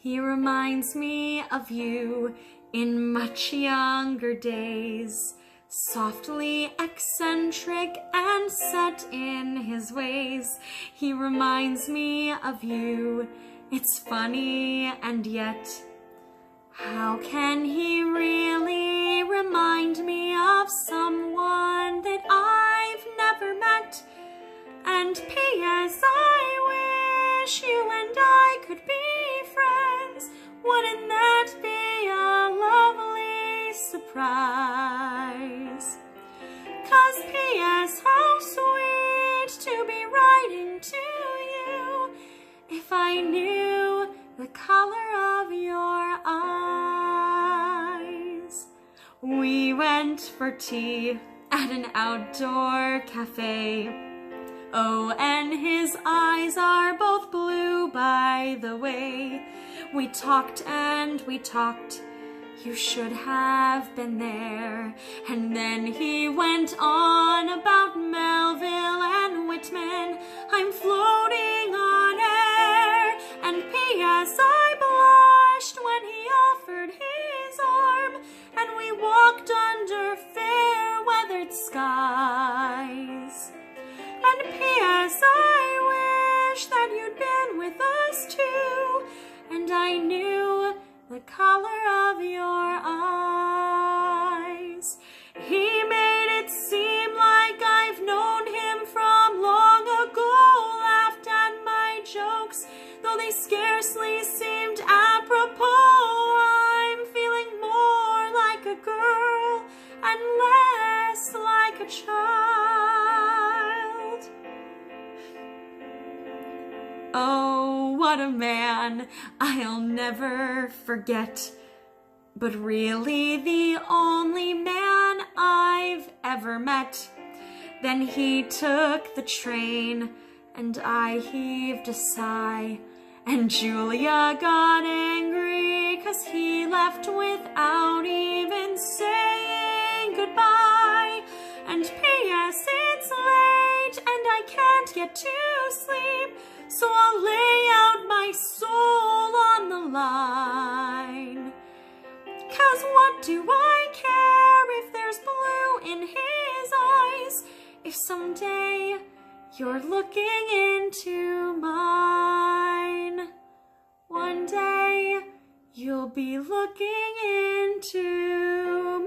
He reminds me of you in much younger days. Softly eccentric and set in his ways. He reminds me of you. It's funny and yet how can he really remind me of someone that I've never met? And P.S. I wish you and I could be. Wouldn't that be a lovely surprise? Cause P.S. how sweet to be writing to you if I knew the color of your eyes. We went for tea at an outdoor cafe. Oh, and his eyes are both blue, by the way. We talked and we talked. You should have been there. And then he went on about Melville and Whitman. I'm floating on air. And P.S. I blushed when he offered his arm. And we walked under fair weathered skies. And P.S. I wish that you'd been with us too. And I knew the color of your eyes. He made it seem like I've known him from long ago, laughed at my jokes, though they scarcely seemed apropos. I'm feeling more like a girl and less like a child. Oh, what a man I'll never forget. But really the only man I've ever met. Then he took the train and I heaved a sigh. And Julia got angry cause he left without even saying what do I care if there's blue in his eyes? If someday you're looking into mine, one day you'll be looking into